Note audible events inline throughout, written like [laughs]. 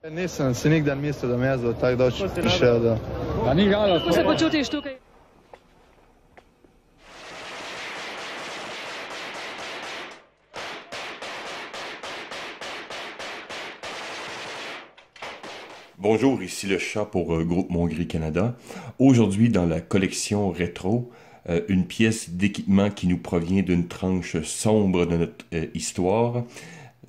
Se da me tako da... Pa se počutiš tukaj. Bonjour, ici le chat pour euh, Groupe Montgris Canada. Aujourd'hui, dans la collection rétro, euh, une pièce d'équipement qui nous provient d'une tranche sombre de notre euh, histoire.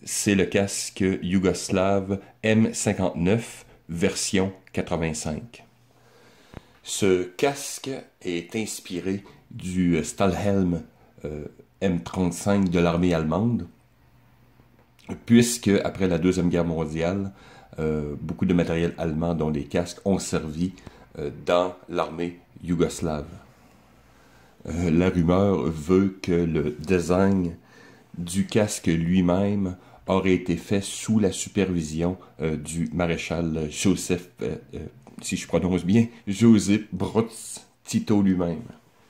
C'est le casque yougoslave M59 version 85. Ce casque est inspiré du Stahlhelm euh, M35 de l'armée allemande, puisque après la Deuxième Guerre mondiale, euh, beaucoup de matériel allemand, dont les casques, ont servi euh, dans l'armée yougoslave. Euh, la rumeur veut que le design du casque lui-même aurait été fait sous la supervision euh, du maréchal Joseph, euh, euh, si je prononce bien, Joseph Broz Tito lui-même.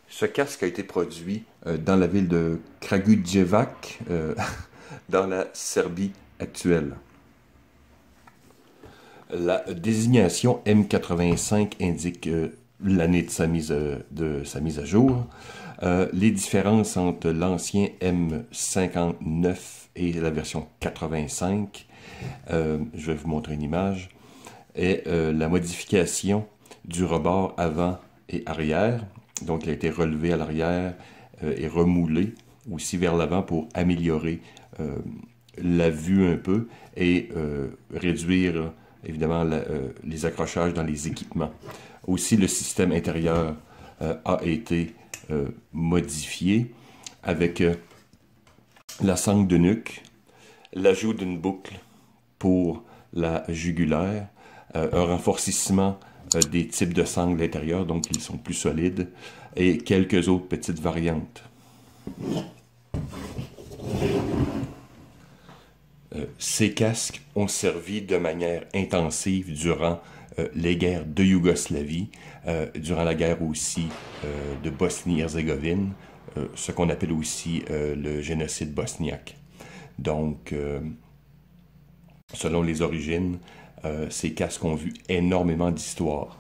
Ce casque a été produit euh, dans la ville de Kragujevac, euh, [laughs] dans la Serbie actuelle. La désignation M85 indique euh, l'année de euh, de sa mise à jour. Euh, les différences entre l'ancien M59 et la version 85, euh, je vais vous montrer une image, est euh, la modification du rebord avant et arrière. Donc, il a été relevé à l'arrière euh, et remoulé aussi vers l'avant pour améliorer la vue un peu et réduire évidemment les accrochages dans les équipements. Aussi, le système intérieur a été euh, modifié avec euh, la sangle de nuque, l'ajout d'une boucle pour la jugulaire, euh, un renforcissement euh, des types de sangles intérieures, donc ils sont plus solides, et quelques autres petites variantes. Ces casques ont servi de manière intensive durant les guerres de Yougoslavie, euh, durant la guerre aussi euh, de Bosnie-Herzégovine, euh, ce qu'on appelle aussi euh, le génocide bosniaque. Donc, euh, selon les origines, euh, ces casques ont vu énormément d'histoires.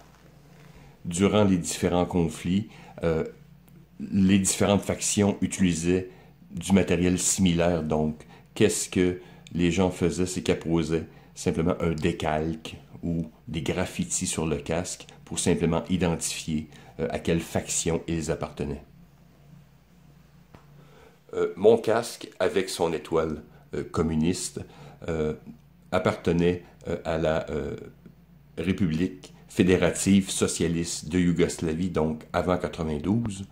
Durant les différents conflits, euh, les différentes factions utilisaient du matériel similaire. Donc, qu'est-ce que les gens faisaient, c'est qu'ils apposaient simplement un décalque ou des graffitis sur le casque pour simplement identifier euh, à quelle faction ils appartenaient. Euh, mon casque, avec son étoile euh, communiste, appartenait à la République fédérative socialiste de Yougoslavie, donc avant 92,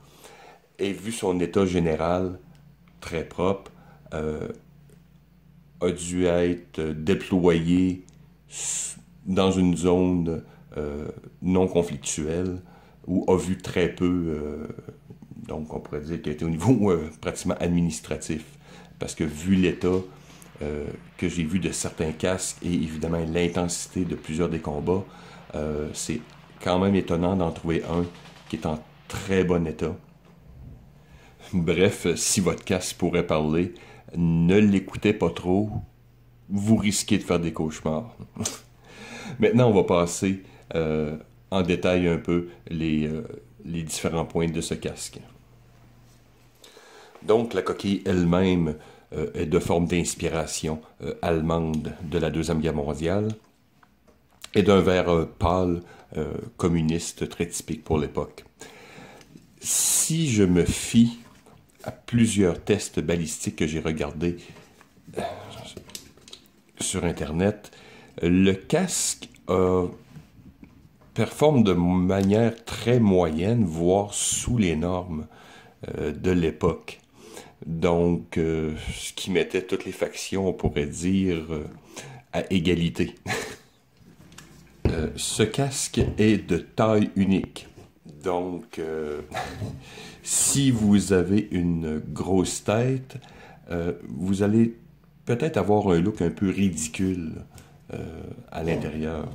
et vu son état général très propre, a dû être déployé s- dans une zone euh, non conflictuelle où a vu très peu, euh, donc on pourrait dire qu'il était au niveau euh, pratiquement administratif. Parce que vu l'état euh, que j'ai vu de certains casques et évidemment l'intensité de plusieurs des combats, euh, c'est quand même étonnant d'en trouver un qui est en très bon état. Bref, si votre casque pourrait parler, ne l'écoutez pas trop, vous risquez de faire des cauchemars. [laughs] Maintenant, on va passer euh, en détail un peu les, euh, les différents points de ce casque. Donc, la coquille elle-même euh, est de forme d'inspiration allemande de la Deuxième Guerre mondiale et d'un vert pâle communiste très typique pour l'époque. Si je me fie à plusieurs tests balistiques que j'ai regardés euh, sur Internet, le casque euh, performe de manière très moyenne, voire sous les normes euh, de l'époque. Donc, euh, ce qui mettait toutes les factions, on pourrait dire, à égalité. [laughs] Ce casque est de taille unique. Donc, euh, si vous avez une grosse tête, euh, vous allez peut-être avoir un look un peu ridicule euh, à l'intérieur.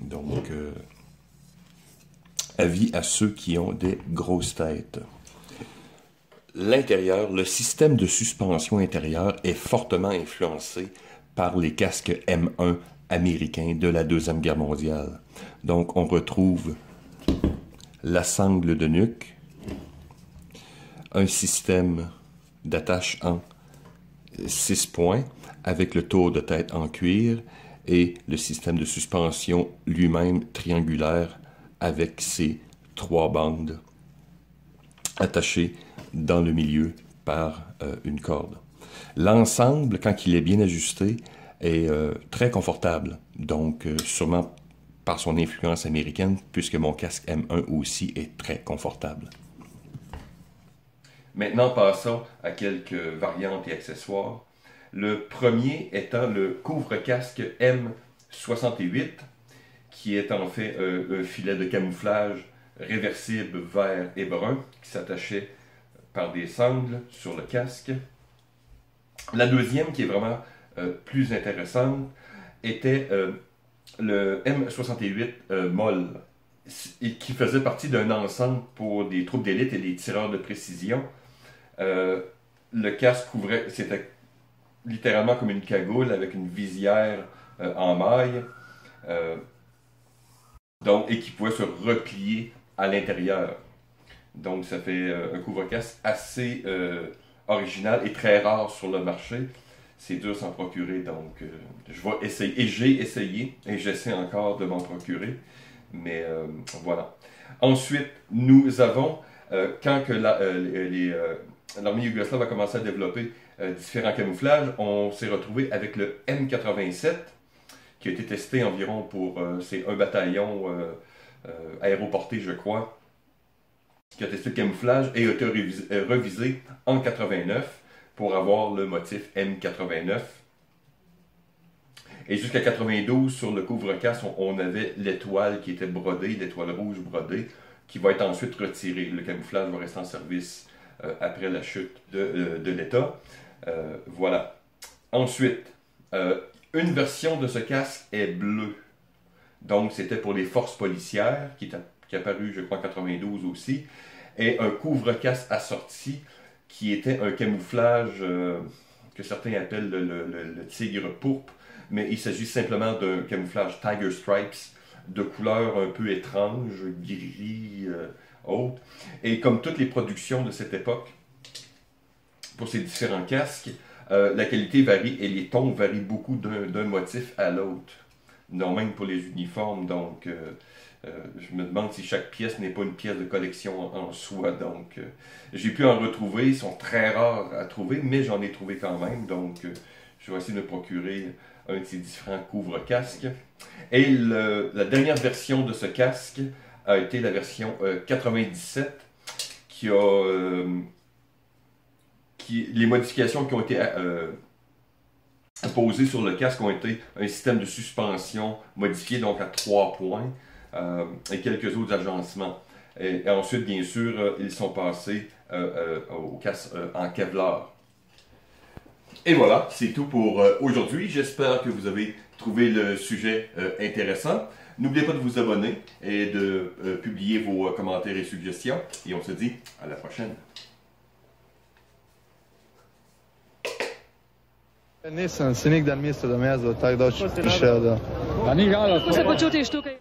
Donc, avis à ceux qui ont des grosses têtes. L'intérieur, le système de suspension intérieure est fortement influencé par les casques M1 américains de la Deuxième Guerre mondiale. Donc, on retrouve la sangle de nuque, un système d'attache en six points avec le tour de tête en cuir et le système de suspension lui-même triangulaire avec ses trois bandes attachées dans le milieu par euh, une corde. L'ensemble, quand il est bien ajusté, est euh, très confortable. Donc, euh, sûrement par son influence américaine, puisque mon casque M1 aussi est très confortable. Maintenant, passons à quelques variantes et accessoires. Le premier étant le couvre-casque M68, qui est en fait un filet de camouflage réversible vert et brun qui s'attachait par des sangles sur le casque. La deuxième, qui est vraiment euh, plus intéressante, était euh, le M68 euh, MOL, qui faisait partie d'un ensemble pour des troupes d'élite et des tireurs de précision. le casque couvrait, c'était littéralement comme une cagoule avec une visière en maille, donc, et qui pouvait se replier à l'intérieur. Donc, ça fait un couvre-casque assez original et très rare sur le marché. C'est dur s'en procurer, donc euh, je vais essayer. Et j'ai essayé, et j'essaie encore de m'en procurer. Mais euh, voilà. Ensuite, nous avons, euh, quand que l'armée yougoslave a commencé à développer différents camouflages, on s'est retrouvé avec le M87, qui a été testé environ pour, c'est un bataillon aéroporté, je crois, qui a testé le camouflage et a été euh, revisé, en 89 pour avoir le motif M89. Et jusqu'à 92, sur le couvre-casse, on, avait l'étoile qui était brodée, l'étoile rouge brodée, qui va être ensuite retirée. Le camouflage va rester en service euh, après la chute de, euh, l'État. voilà. Ensuite, une version de ce casque est bleue. Donc, c'était pour les forces policières, qui est, qui est apparu, je crois, en 92 aussi et un couvre-casse assorti qui était un camouflage euh, que certains appellent le, tigre pourpre, mais il s'agit simplement d'un camouflage Tiger Stripes de couleur un peu étrange, gris, euh. Et comme toutes les productions de cette époque, pour ces différents casques, euh, la qualité varie et les tons varient beaucoup d'un motif à l'autre. Non, même pour les uniformes, donc euh, je me demande si chaque pièce n'est pas une pièce de collection en, soi. Donc, euh, j'ai pu en retrouver. Ils sont très rares à trouver, mais j'en ai trouvé quand même. Donc, euh, je vais essayer de me procurer un de ces différents couvre-casques. Et la dernière version de ce casque a été la version 97, qui a qui, les modifications qui ont été posées sur le casque ont été un système de suspension modifié donc à trois points. Euh, et quelques autres agencements. Et, ensuite, bien sûr, euh, ils sont passés euh, au casse en Kevlar. Et voilà, c'est tout pour aujourd'hui. J'espère que vous avez trouvé le sujet intéressant. N'oubliez pas de vous abonner et de publier vos commentaires et suggestions. Et on se dit à la prochaine. Nisem si nikdar mislil, da me jaz tako doč pišejo. Da... Kako se počutiš tukaj?